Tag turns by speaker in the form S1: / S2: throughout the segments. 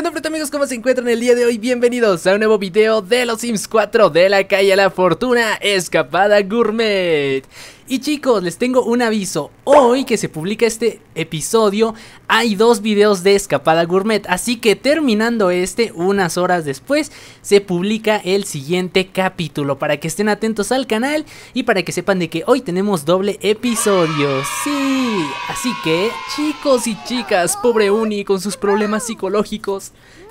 S1: ¿Qué onda, amigos? ¿Cómo se encuentran el día de hoy? Bienvenidos a un nuevo video de los Sims 4 de la calle a la fortuna Escapada Gourmet y chicos, les tengo un aviso. Hoy que se publica este episodio, hay dos videos de Escapada Gourmet. Así que terminando este, unas horas después, se publica el siguiente capítulo. Para que estén atentos al canal y para que sepan de que hoy tenemos doble episodio. Sí, así que chicos y chicas, pobre Uni con sus problemas psicológicos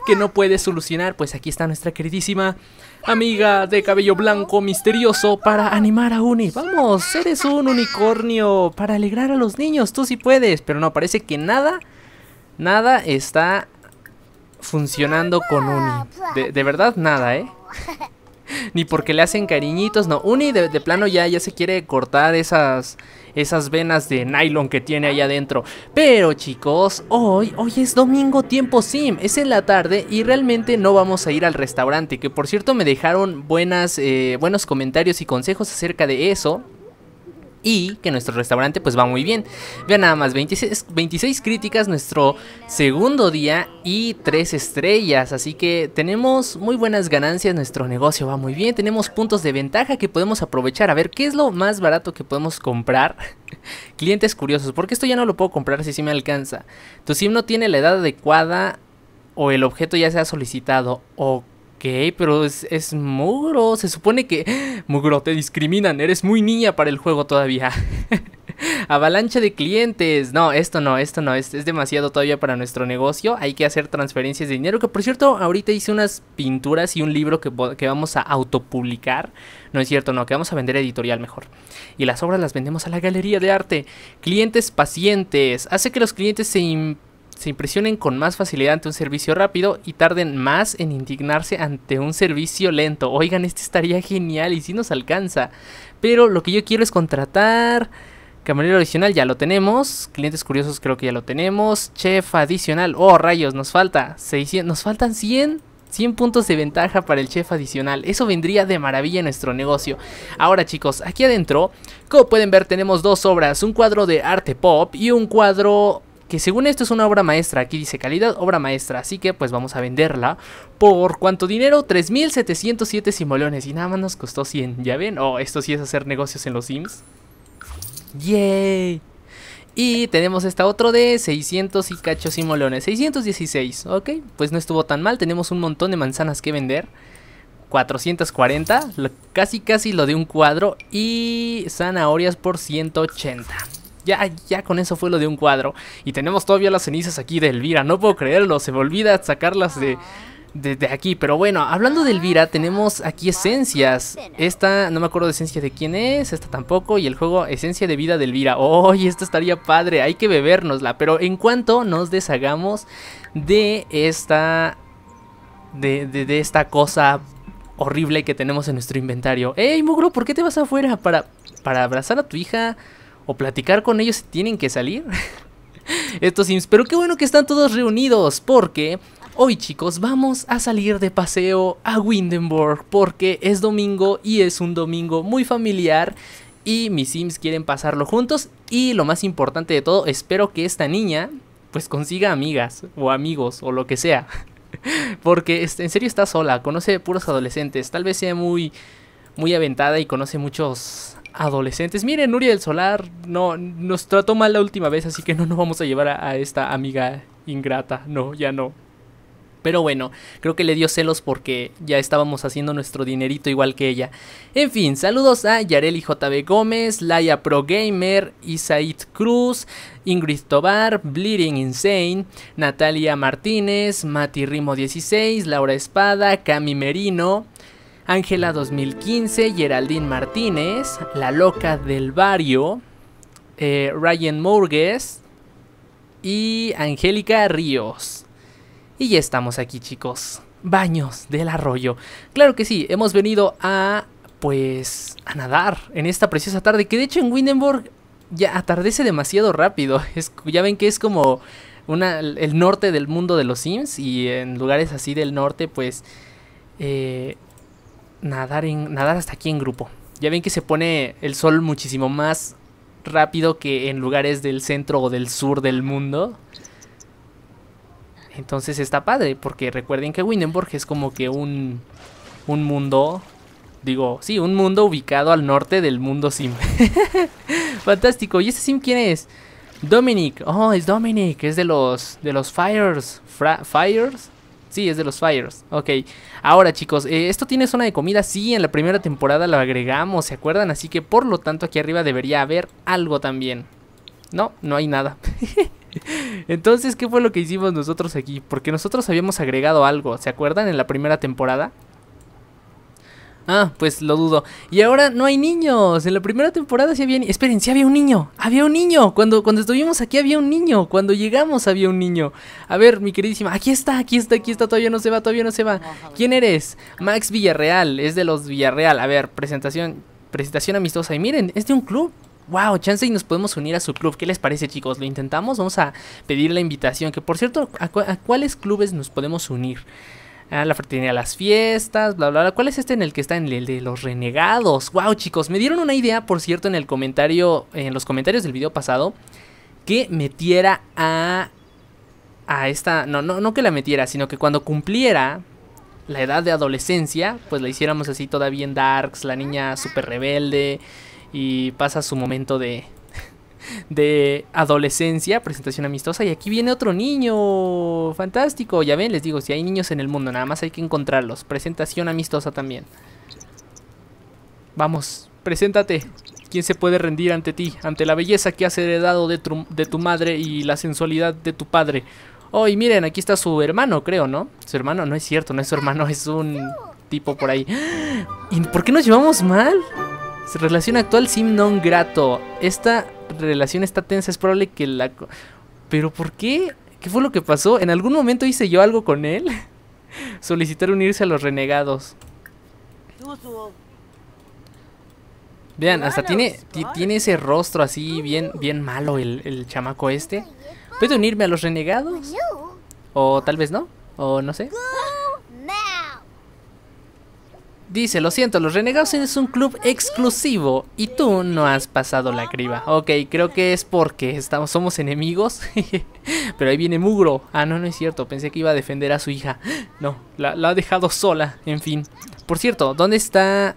S1: que no puede solucionar, pues aquí está nuestra queridísima amiga de cabello blanco misterioso para animar a Uni. Vamos, eres un unicornio para alegrar a los niños, tú sí puedes. Pero no, parece que nada, nada está funcionando con Uni. De, verdad, nada, ¿eh? Ni porque le hacen cariñitos, no. Uni de, de plano ya, ya se quiere cortar esas esas venas de nylon que tiene ahí adentro. Pero chicos, hoy, hoy es domingo tiempo sim, es en la tarde y realmente no vamos a ir al restaurante, que por cierto me dejaron buenas, eh, buenos comentarios y consejos acerca de eso y que nuestro restaurante pues va muy bien. Vean nada más, 26, 26 críticas nuestro segundo día y 3 estrellas, así que tenemos muy buenas ganancias, nuestro negocio va muy bien, tenemos puntos de ventaja que podemos aprovechar. A ver, ¿qué es lo más barato que podemos comprar? Clientes curiosos, porque esto ya no lo puedo comprar si sí me alcanza. Tu sim no tiene la edad adecuada o el objeto ya se ha solicitado o pero es, es Mugro. Se supone que... Mugro, te discriminan. Eres muy niña para el juego todavía. Avalancha de clientes. No, esto no, esto no. Es, es, demasiado todavía para nuestro negocio. Hay que hacer transferencias de dinero. Que por cierto, ahorita hice unas pinturas y un libro que, que vamos a autopublicar. No es cierto, no, que vamos a vender editorial mejor. Y las obras las vendemos a la galería de arte. Clientes pacientes. Hace que los clientes se se impresionen con más facilidad ante un servicio rápido y tarden más en indignarse ante un servicio lento. Oigan, este estaría genial y si nos alcanza. Pero lo que yo quiero es contratar... Camarero adicional ya lo tenemos. Clientes curiosos creo que ya lo tenemos. Chef adicional. Oh, rayos, nos falta 600, nos faltan 100 100 puntos de ventaja para el chef adicional. Eso vendría de maravilla en nuestro negocio. Ahora chicos, aquí adentro, como pueden ver tenemos dos obras. Un cuadro de arte pop y un cuadro que según esto es una obra maestra, aquí dice calidad obra maestra, así que pues vamos a venderla. ¿Por cuánto dinero? 3.707 simoleones y nada más nos costó 100, ¿ya ven? Oh, esto sí es hacer negocios en los Sims. ¡Yay! Y tenemos esta otro de 600 y cachos simoleones, 616, ok, pues no estuvo tan mal, tenemos un montón de manzanas que vender. 440, casi casi lo de un cuadro y zanahorias por 180. Ya, ya con eso fue lo de un cuadro. Y tenemos todavía las cenizas aquí de Elvira. No puedo creerlo, se me olvida sacarlas de, de, aquí. Pero bueno, hablando de Elvira, tenemos aquí esencias. Esta, no me acuerdo de esencia de quién es, esta tampoco. Y el juego Esencia de Vida de Elvira. ¡Oh, esto estaría padre! Hay que bebérnosla. Pero en cuanto nos deshagamos de esta... De, de, de esta cosa horrible que tenemos en nuestro inventario. ¡Ey, Mugro! ¿Por qué te vas afuera? ¿Para, para abrazar a tu hija? O platicar con ellos si tienen que salir. Estos Sims, pero qué bueno que están todos reunidos porque hoy chicos vamos a salir de paseo a Windenburg porque es domingo y es un domingo muy familiar y mis Sims quieren pasarlo juntos y lo más importante de todo, espero que esta niña pues consiga amigas o amigos o lo que sea. Porque en serio está sola, conoce puros adolescentes, tal vez sea muy muy aventada y conoce muchos adolescentes. Miren, Nuria del Solar no nos trató mal la última vez, así que no nos vamos a llevar a, esta amiga ingrata. No, ya no. Pero bueno, creo que le dio celos porque ya estábamos haciendo nuestro dinerito igual que ella. En fin, saludos a Yareli JB Gómez, Laia Pro Gamer, Isaid Cruz, Ingrid Tobar, Bleeding Insane, Natalia Martínez, Mati Rimo 16, Laura Espada, Cami Merino, Ángela 2015, Geraldine Martínez, La Loca del Barrio, eh, Ryan Morgues y Angélica Ríos. Y ya estamos aquí chicos, baños del arroyo. Claro que sí, hemos venido a pues a nadar en esta preciosa tarde, que de hecho en Windenburg ya atardece demasiado rápido. Ya ven que es como una, el norte del mundo de los Sims y en lugares así del norte pues... Eh, nadar, en, nadar hasta aquí en grupo. Ya ven que se pone el sol muchísimo más rápido que en lugares del centro o del sur del mundo. Entonces está padre, porque recuerden que Windenburg es como que un, un mundo, digo, sí, un mundo ubicado al norte del mundo sim. Fantástico. ¿Y este sim quién es? Dominic. Oh, es Dominic, es de los, de los Fires. Fires. Sí, es de los Fires. Ok. Ahora, chicos, eh, esto tiene zona de comida. Sí, en la primera temporada lo agregamos, ¿se acuerdan? Así que por lo tanto aquí arriba debería haber algo también. No, no hay nada. Entonces, ¿qué fue lo que hicimos nosotros aquí? Porque nosotros habíamos agregado algo, ¿se acuerdan? En la primera temporada. Ah, pues lo dudo. Y ahora no hay niños. En la primera temporada sí había... Esperen, sí había un niño. Había un niño. Cuando, cuando estuvimos aquí había un niño. Cuando llegamos había un niño. A ver, mi queridísima. Aquí está, aquí está, aquí está. Todavía no se va, todavía no se va. ¿Quién eres? Max Villarreal. Es de los Villarreal. A ver, presentación, presentación amistosa. Y miren, es de un club. Wow, chance y nos podemos unir a su club. ¿Qué les parece, chicos? ¿Lo intentamos? Vamos a pedir la invitación. Que por cierto, a cuáles clubes nos podemos unir? Ah, la fraternidad, las fiestas, bla, bla, bla. ¿Cuál es este en el que está en el de los renegados? Wow, chicos, me dieron una idea, por cierto, en el comentario, en los comentarios del video pasado, que metiera a a esta, no, no, no que la metiera, sino que cuando cumpliera la edad de adolescencia, pues la hiciéramos así todavía en Darks, la niña súper rebelde y pasa su momento de, de adolescencia, presentación amistosa. Y aquí viene otro niño. Fantástico. Ya ven, les digo, si hay niños en el mundo, nada más hay que encontrarlos. Presentación amistosa también. Vamos, preséntate. ¿Quién se puede rendir ante ti? Ante la belleza que has heredado de tu, de tu madre y la sensualidad de tu padre. Oh, y miren, aquí está su hermano, creo, ¿no? Su hermano, no es cierto, no es su hermano, es un tipo por ahí. ¿Y por qué nos llevamos mal? Relación actual sim non grato. Esta relación está tensa, es probable que la... Pero ¿por qué? ¿Qué fue lo que pasó? ¿En algún momento hice yo algo con él? Solicitar unirse a los renegados. Vean, hasta tiene, tiene ese rostro así bien, bien malo el, el chamaco este. ¿Puedo unirme a los renegados? O tal vez no, o no sé. Dice, lo siento, los Renegados es un club exclusivo y tú no has pasado la criba. Ok, creo que es porque estamos, somos enemigos. Pero ahí viene Mugro. Ah, no, no es cierto. Pensé que iba a defender a su hija. No, la, ha dejado sola. En fin. Por cierto, ¿dónde está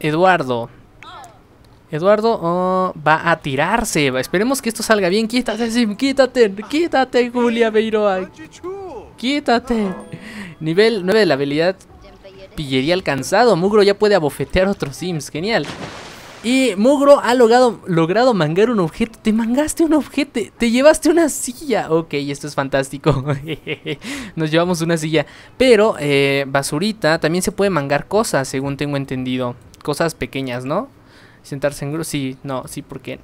S1: Eduardo? Eduardo oh, va a tirarse. Esperemos que esto salga bien. Quítate, Sim, quítate. Quítate, Julia Beiroa. Quítate. Nivel 9 de la habilidad pillería alcanzado. Mugro ya puede abofetear otros Sims. Genial. Y Mugro ha logrado, logrado mangar un objeto. Te mangaste un objeto. Te llevaste una silla. Ok, esto es fantástico. Nos llevamos una silla. Pero, eh, basurita, también se puede mangar cosas, según tengo entendido. Cosas pequeñas, ¿no? Sentarse en grupo. Sí, no, sí, porque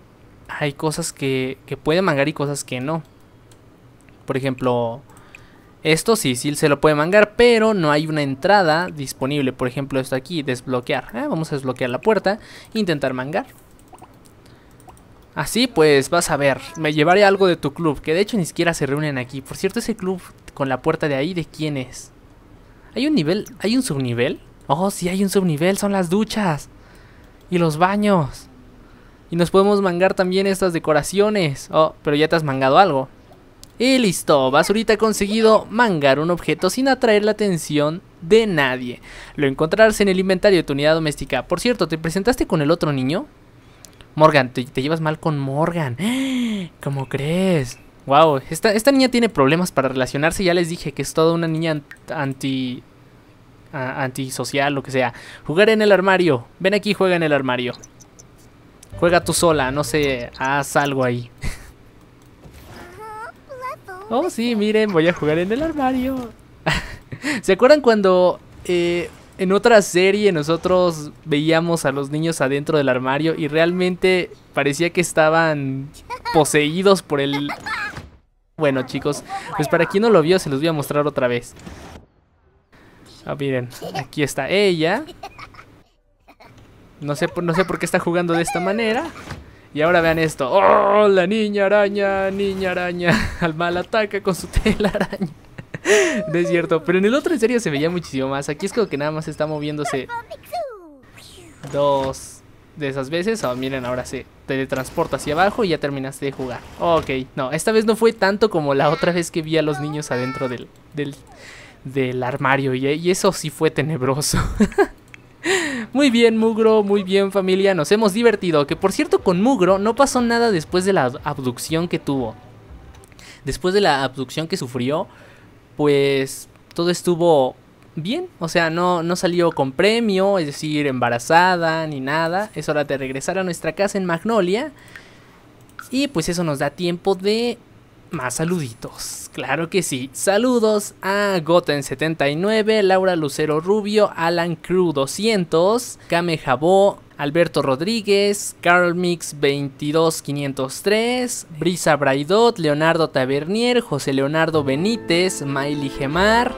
S1: hay cosas que, que puede mangar y cosas que no. Por ejemplo, esto sí, sí se lo puede mangar, pero no hay una entrada disponible. Por ejemplo, esto aquí, desbloquear. ¿eh? Vamos a desbloquear la puerta intentar mangar. Así pues, vas a ver, me llevaré algo de tu club, que de hecho ni siquiera se reúnen aquí. Por cierto, ese club con la puerta de ahí, ¿de quién es? ¿Hay un nivel? ¿Hay un subnivel? Oh, sí hay un subnivel, son las duchas. Y los baños. Y nos podemos mangar también estas decoraciones. Oh, pero ya te has mangado algo. Y listo, Basurita ha conseguido mangar un objeto sin atraer la atención de nadie. Lo encontrarás en el inventario de tu unidad doméstica. Por cierto, ¿te presentaste con el otro niño? Morgan, te, llevas mal con Morgan. ¿Cómo crees? Wow, esta, esta, niña tiene problemas para relacionarse. Ya les dije que es toda una niña anti. antisocial, lo que sea. Jugar en el armario. Ven aquí, juega en el armario. Juega tú sola, no sé, haz algo ahí. Oh, sí, miren, voy a jugar en el armario. ¿Se acuerdan cuando eh, en otra serie nosotros veíamos a los niños adentro del armario y realmente parecía que estaban poseídos por el... Bueno, chicos, pues para quien no lo vio se los voy a mostrar otra vez. Ah, miren, aquí está ella. No sé, no sé por qué está jugando de esta manera. Y ahora vean esto. ¡Oh! La niña araña, niña araña. Al mal ataca con su telaraña. no es cierto. Pero en el otro en serio se veía muchísimo más. Aquí es como que nada más está moviéndose. Dos. de esas veces. Oh, miren, ahora se teletransporta hacia abajo y ya terminaste de jugar. Ok, no, esta vez no fue tanto como la otra vez que vi a los niños adentro del, del, armario. Y, y eso sí fue tenebroso. Muy bien, Mugro, muy bien, familia. Nos hemos divertido. Que por cierto, con Mugro no pasó nada después de la abducción que tuvo. Después de la abducción que sufrió, pues todo estuvo bien. O sea, no, no salió con premio, es decir, embarazada ni nada. Es hora de regresar a nuestra casa en Magnolia. Y pues eso nos da tiempo de más saluditos. Claro que sí. Saludos a Goten79, Laura Lucero Rubio, Alan Crew 200, Kame Jabó, Alberto Rodríguez, Carl Mix 22503, Brisa Braidot, Leonardo Tavernier, José Leonardo Benítez, Miley Gemar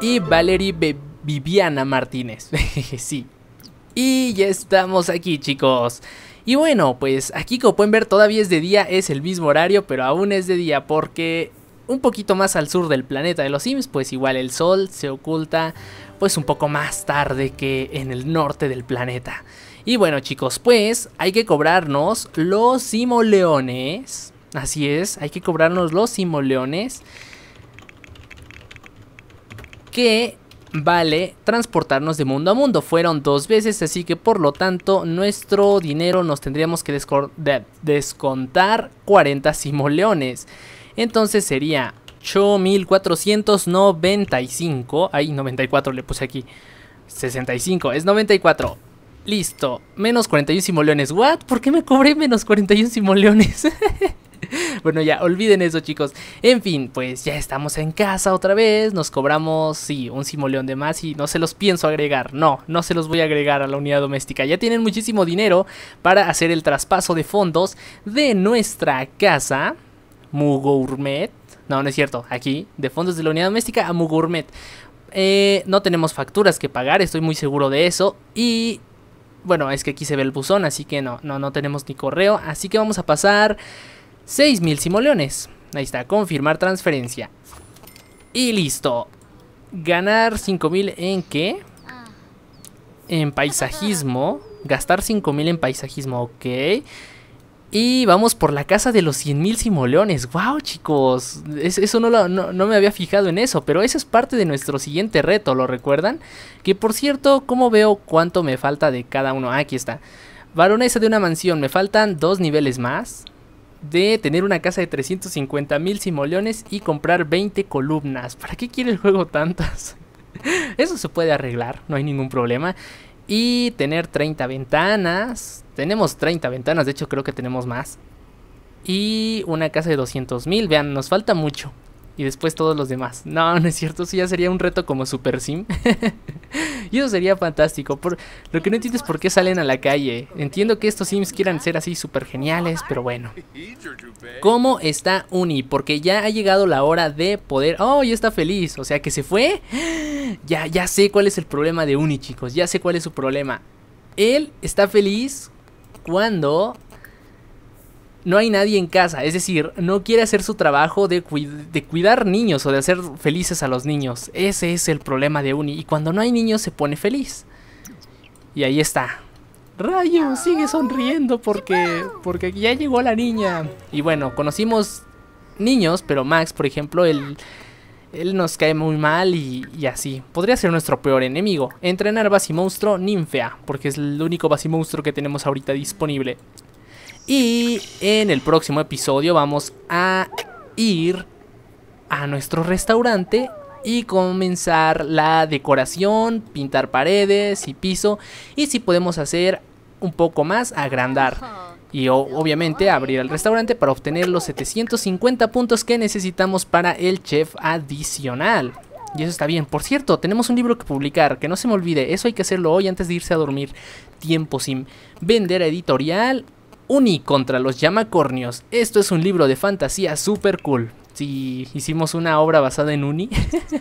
S1: y Valerie Viviana Martínez. sí. Y ya estamos aquí, chicos. Y bueno, pues aquí como pueden ver todavía es de día, es el mismo horario, pero aún es de día porque un poquito más al sur del planeta de los Sims, pues igual el sol se oculta pues un poco más tarde que en el norte del planeta. Y bueno chicos, pues hay que cobrarnos los simoleones. Así es, hay que cobrarnos los simoleones. Que vale transportarnos de mundo a mundo. Fueron dos veces, así que por lo tanto nuestro dinero nos tendríamos que descontar 40 simoleones. Entonces sería 8495. Ahí 94 le puse aquí. 65, es 94. Listo, menos 41 simoleones. ¿What? ¿Por qué me cobré menos 41 simoleones? bueno, ya, olviden eso, chicos. En fin, pues ya estamos en casa otra vez. Nos cobramos, sí, un simoleón de más y no se los pienso agregar. No, no se los voy a agregar a la unidad doméstica. Ya tienen muchísimo dinero para hacer el traspaso de fondos de nuestra casa. Mugourmet. No, no es cierto. Aquí, de fondos de la unidad doméstica a Mugourmet. Eh, no tenemos facturas que pagar, estoy muy seguro de eso. Y bueno, es que aquí se ve el buzón, así que no, no, no tenemos ni correo. Así que vamos a pasar 6000 simoleones. Ahí está, confirmar transferencia. Y listo. Ganar 5000 en qué? En paisajismo. Gastar 5000 en paisajismo, ok. Y vamos por la casa de los 100.000 simoleones. ¡Wow, chicos! eso no, no, me había fijado en eso, pero eso es parte de nuestro siguiente reto, ¿lo recuerdan? Que por cierto, ¿cómo veo cuánto me falta de cada uno? Ah, aquí está. Baronesa de una mansión, me faltan dos niveles más de tener una casa de 350 mil simoleones y comprar 20 columnas. ¿Para qué quiere el juego tantas? Eso se puede arreglar, no hay ningún problema. Y tener 30 ventanas. Tenemos 30 ventanas, de hecho creo que tenemos más. Y una casa de 200 mil. Vean, nos falta mucho y después todos los demás. No, no es cierto, eso ya sería un reto como Super Sim. y eso sería fantástico. Por, lo que no entiendo es por qué salen a la calle. Entiendo que estos Sims quieran ser así súper geniales, pero bueno. ¿Cómo está Uni? Porque ya ha llegado la hora de poder... Oh, ya está feliz, o sea que se fue. Ya, ya sé cuál es el problema de Uni, chicos. Ya sé cuál es su problema. Él está feliz cuando no hay nadie en casa, es decir, no quiere hacer su trabajo de, cuidar niños o de hacer felices a los niños. Ese es el problema de Uni. Y cuando no hay niños se pone feliz. Y ahí está. Rayo, sigue sonriendo porque, porque ya llegó la niña. Y bueno, conocimos niños, pero Max, por ejemplo, él, él nos cae muy mal y, y así. Podría ser nuestro peor enemigo. Entrenar Basimonstruo Ninfea, porque es el único Basimonstruo que tenemos ahorita disponible. Y en el próximo episodio vamos a ir a nuestro restaurante y comenzar la decoración, pintar paredes y piso y si podemos hacer un poco más, agrandar. Y obviamente abrir el restaurante para obtener los 750 puntos que necesitamos para el chef adicional. Y eso está bien. Por cierto, tenemos un libro que publicar, que no se me olvide, eso hay que hacerlo hoy antes de irse a dormir. Tiempo sin vender a editorial Uni contra los llamacornios. Esto es un libro de fantasía super cool. Si hicimos una obra basada en Uni.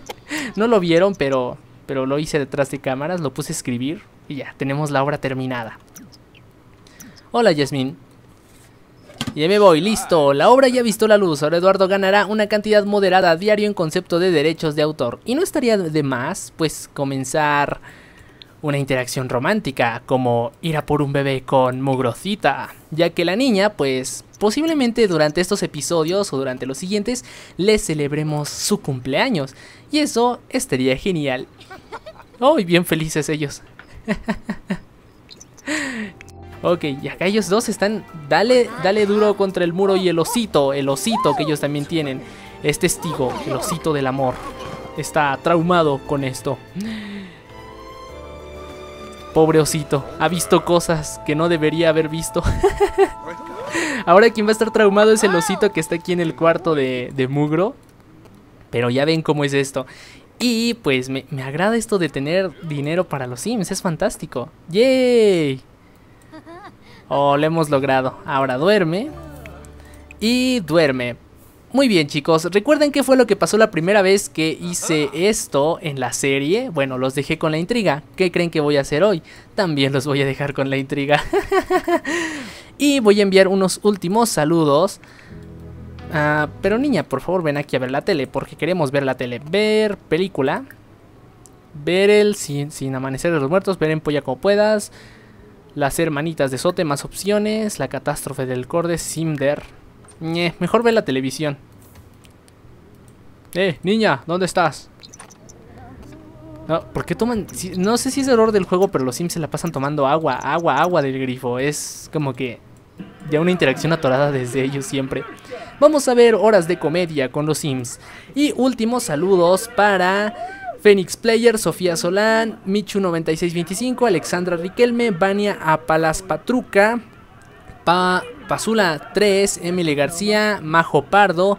S1: no lo vieron, pero, pero lo hice detrás de cámaras, lo puse a escribir y ya, tenemos la obra terminada. Hola Yasmin. Ya me voy, listo. La obra ya visto la luz. Ahora Eduardo ganará una cantidad moderada diario en concepto de derechos de autor. Y no estaría de más, pues, comenzar una interacción romántica, como ir a por un bebé con Mugrocita, ya que la niña, pues posiblemente durante estos episodios o durante los siguientes le celebremos su cumpleaños, y eso estaría genial. Oh, bien felices ellos. ok, y acá ellos dos están, dale, dale duro contra el muro y el osito, el osito que ellos también tienen, es testigo, el osito del amor, está traumado con esto. Pobre osito, ha visto cosas que no debería haber visto. Ahora quien va a estar traumado es el osito que está aquí en el cuarto de, Mugro. Pero ya ven cómo es esto. Y pues me, me, agrada esto de tener dinero para los Sims, es fantástico. ¡Yay! Oh, lo hemos logrado. Ahora duerme. Y duerme. Muy bien chicos, ¿recuerden qué fue lo que pasó la primera vez que hice esto en la serie? Bueno, los dejé con la intriga. ¿Qué creen que voy a hacer hoy? También los voy a dejar con la intriga. y voy a enviar unos últimos saludos. Ah, pero niña, por favor ven aquí a ver la tele, porque queremos ver la tele. Ver película. Ver el sin, sin amanecer de los muertos, ver en polla como puedas. Las hermanitas de Sote, más opciones. La catástrofe del Corde, Simder mejor ve la televisión. Eh, niña, ¿dónde estás? No, ¿por qué toman...? no sé si es error del juego, pero los Sims se la pasan tomando agua, agua, agua del grifo. Es como que ya una interacción atorada desde ellos siempre. Vamos a ver horas de comedia con los Sims. Y últimos saludos para Phoenix Player, Sofía Solán, Michu9625, Alexandra Riquelme, Vania Apalas Patruca, pa Pazula 3, Emily García, Majo Pardo,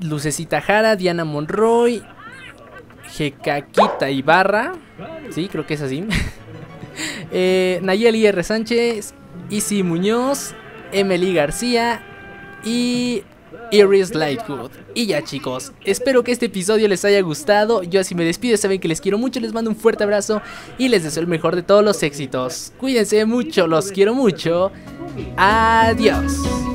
S1: Lucecita Jara, Diana Monroy, Jecaquita Ibarra, sí, creo que es así. eh, Nayeli R. Sánchez, Isi Muñoz, Emily García y Iris Lightwood. Y ya chicos, espero que este episodio les haya gustado. Yo así me despido, saben que les quiero mucho, les mando un fuerte abrazo y les deseo el mejor de todos los éxitos. Cuídense mucho, los quiero mucho. Adiós.